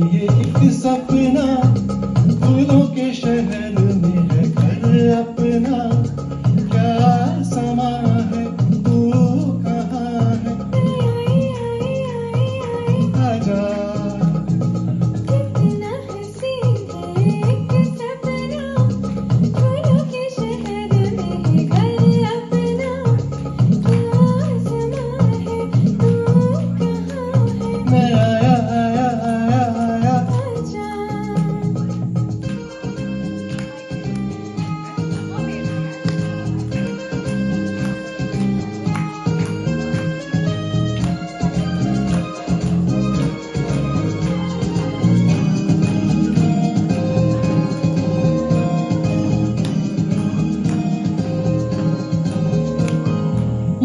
ये एक सपना फूलों के शर...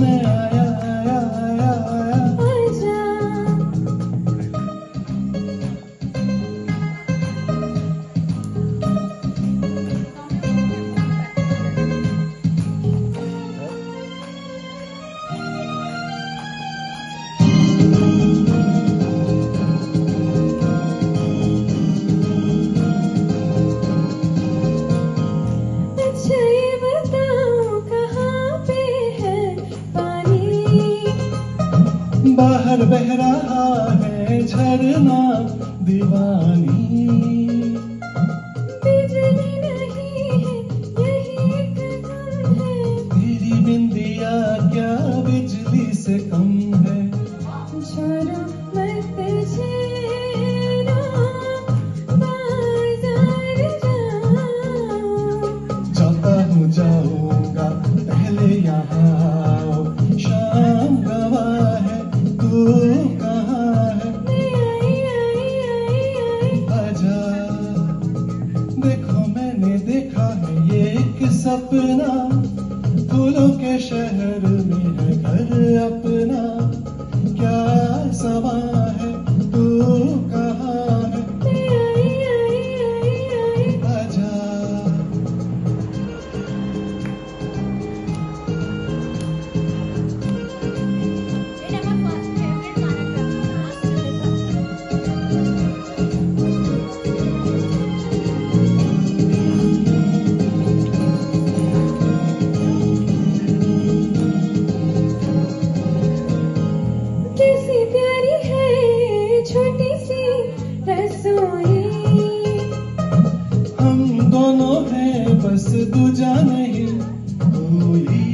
में आया बाहर बह रहा है झरना दीवानी। अपना फूलों के शहर में है घर अपना। क्या सवाल? नहीं कोई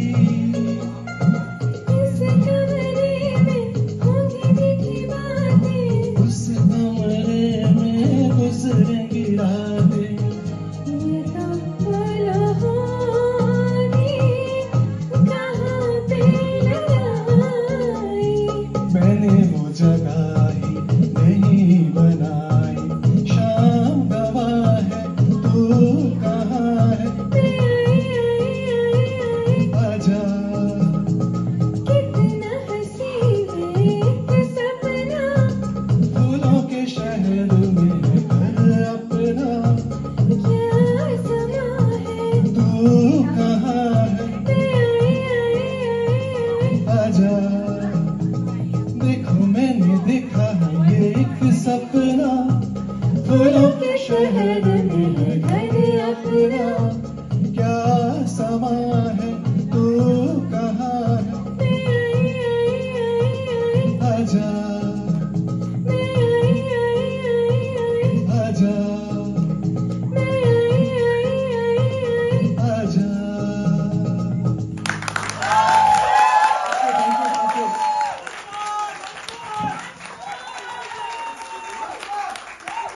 सपना फूलों के शहर में है अपना। क्या समा है तू कहा है? आजा